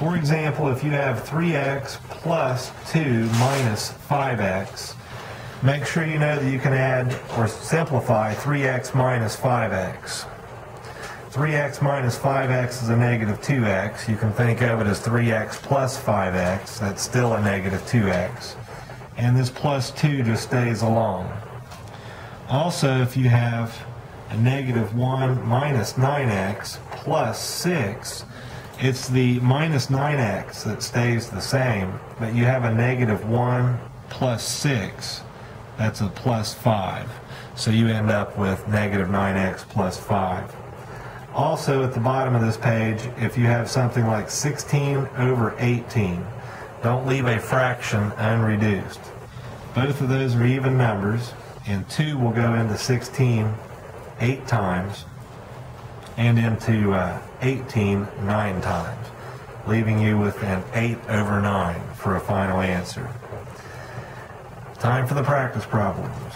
For example, if you have 3x plus 2 minus 5x, make sure you know that you can add or simplify 3x minus 5x. 3x minus 5x is a negative 2x. You can think of it as 3x plus 5x. That's still a negative 2x. And this plus 2 just stays along. Also, if you have a negative 1 minus 9x plus 6, it's the minus 9x that stays the same, but you have a negative 1 plus 6. That's a plus 5. So you end up with negative 9x plus 5. Also, at the bottom of this page, if you have something like 16 over 18, don't leave a fraction unreduced. Both of those are even numbers, and 2 will go into 16 8 times, and into uh, 18 9 times, leaving you with an 8 over 9 for a final answer. Time for the practice problems.